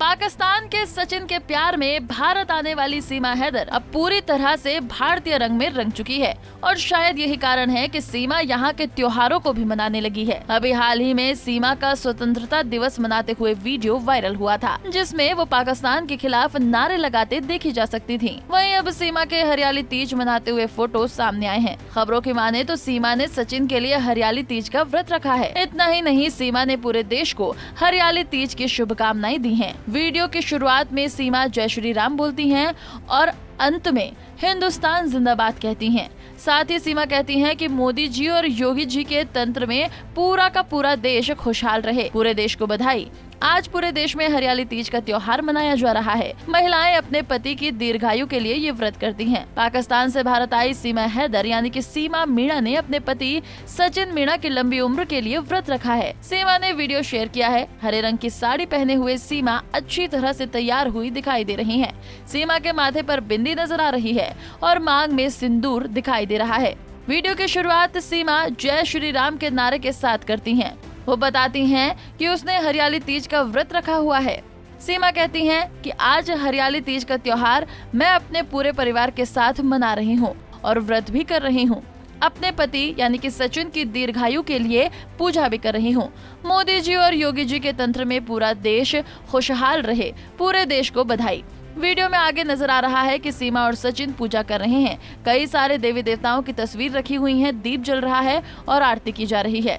पाकिस्तान के सचिन के प्यार में भारत आने वाली सीमा हैदर अब पूरी तरह से भारतीय रंग में रंग चुकी है और शायद यही कारण है कि सीमा यहाँ के त्योहारों को भी मनाने लगी है। अभी हाल ही में सीमा का स्वतंत्रता दिवस मनाते हुए वीडियो वायरल हुआ था, जिसमें वो पाकिस्तान के खिलाफ नारे लगाते देखी जा सकती थी। वही अब सीमा के हरियाली तीज मनाते हुए फ़ोटो सामने आए हैं। खबरों की माने तो सीमा ने सचिन के लिए हरियाली तीज का व्रत रखा है। इतना ही नहीं, सीमा ने पूरे देश को हरियाली तीज की शुभकामनाएँ दी हैं। वीडियो की शुरुआत में सीमा जय श्री राम बोलती हैं और अंत में हिंदुस्तान जिंदाबाद कहती हैं। साथ ही सीमा कहती हैं कि मोदी जी और योगी जी के तंत्र में पूरा का पूरा देश खुशहाल रहे पूरे देश को बधाई आज पूरे देश में हरियाली तीज का त्योहार मनाया जा रहा है। महिलाएँ अपने पति की दीर्घायु के लिए ये व्रत करती हैं। पाकिस्तान से भारत आई सीमा हैदर, यानी कि सीमा मीणा ने अपने पति सचिन मीणा की लंबी उम्र के लिए व्रत रखा है। सीमा ने वीडियो शेयर किया है। हरे रंग की साड़ी पहने हुए सीमा अच्छी तरह से तैयार हुई दिखाई दे रही है। सीमा के माथे पर बिंदी नज़र आ रही है और मांग में सिंदूर दिखाई दे रहा है। वीडियो की शुरुआत सीमा जय श्री राम के नारे के साथ करती हैं। वो बताती हैं कि उसने हरियाली तीज का व्रत रखा हुआ है। सीमा कहती हैं कि आज हरियाली तीज का त्योहार मैं अपने पूरे परिवार के साथ मना रही हूँ और व्रत भी कर रही हूँ। अपने पति यानी कि सचिन की दीर्घायु के लिए पूजा भी कर रही हूँ। मोदी जी और योगी जी के तंत्र में पूरा देश खुशहाल रहे, पूरे देश को बधाई। वीडियो में आगे नज़र आ रहा है कि सीमा और सचिन पूजा कर रहे हैं। कई सारे देवी देवताओं की तस्वीर रखी हुई है, दीप जल रहा है और आरती की जा रही है।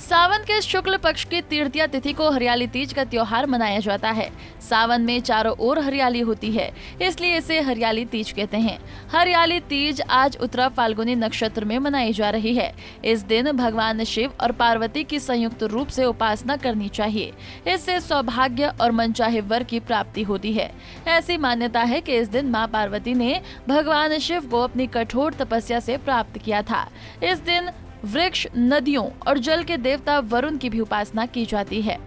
सावन के शुक्ल पक्ष की तीर्थया तिथि को हरियाली तीज का त्योहार मनाया जाता है। सावन में चारों ओर हरियाली होती है, इसलिए इसे हरियाली तीज कहते हैं। हरियाली तीज आज उत्तरा फाल्गुनी नक्षत्र में मनाई जा रही है। इस दिन भगवान शिव और पार्वती की संयुक्त रूप से उपासना करनी चाहिए। इससे सौभाग्य और मनचाहे वर की प्राप्ति होती है। ऐसी मान्यता है की इस दिन माँ पार्वती ने भगवान शिव को अपनी कठोर तपस्या से प्राप्त किया था। इस दिन वृक्ष, नदियों और जल के देवता वरुण की भी उपासना की जाती है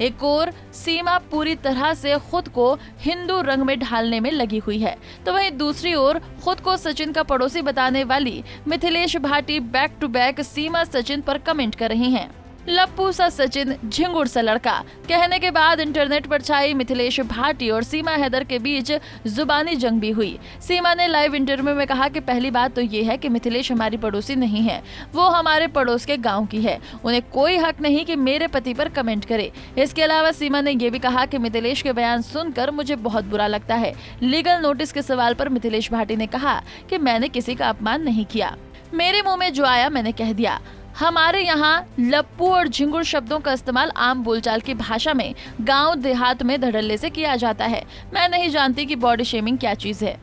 एक और सीमा पूरी तरह से खुद को हिंदू रंग में ढालने में लगी हुई है तो वहीं दूसरी ओर खुद को सचिन का पड़ोसी बताने वाली Mithilesh Bhati back to back Seema Sachin पर कमेंट कर रही हैं। लप्पू सा सचिन झिंगुर सा लड़का। कहने के बाद इंटरनेट पर छाई मिथिलेश भाटी और सीमा हैदर के बीच जुबानी जंग भी हुई। सीमा ने लाइव इंटरव्यू में कहा कि पहली बात तो ये है कि मिथिलेश हमारी पड़ोसी नहीं है। वो हमारे पड़ोस के गाँव की है। उन्हें कोई हक नहीं की मेरे पति पर कमेंट करे। इसके अलावा सीमा ने यह भी कहा की मिथिलेश के बयान सुनकर मुझे बहुत बुरा लगता है। लीगल नोटिस के सवाल पर मिथिलेश भाटी ने कहा कि मैंने किसी का अपमान नहीं किया। मेरे मुँह में जो आया मैंने कह दिया। हमारे यहाँ लप्पू और झिंगुर शब्दों का इस्तेमाल आम बोलचाल की भाषा में गाँव देहात में धड़ल्ले से किया जाता है। मैं नहीं जानती कि बॉडी शेमिंग क्या चीज़ है।